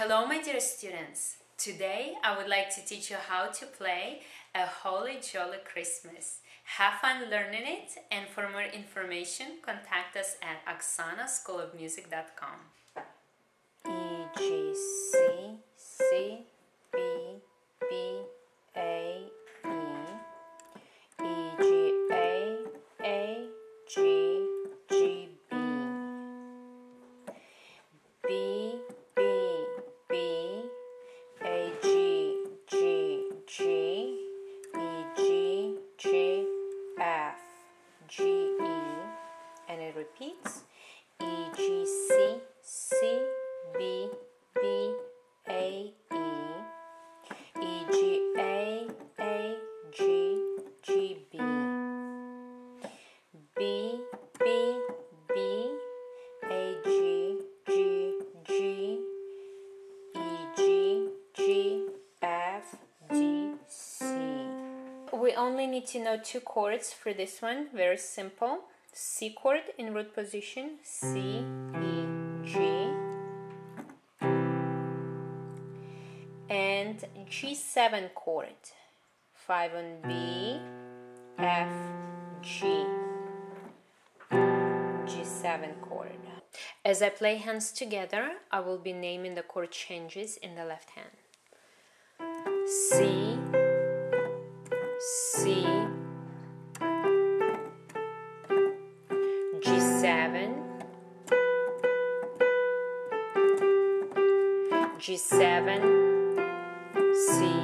Hello, my dear students. Today I would like to teach you how to play a Holly Jolly Christmas. Have fun learning it, and for more information, contact us at oksana.schoolofmusic.com. E G C C B B A E E G A A G G B B and it repeats. E G C C B B A E. E G A A G G B. B B B A G G G. E G G F D C. We only need to know two chords for this one, very simple. C chord in root position, C, E, G. And G7 chord, 5 on B, F, G. G7 chord. As I play hands together, I will be naming the chord changes in the left hand. C, C, G7, C,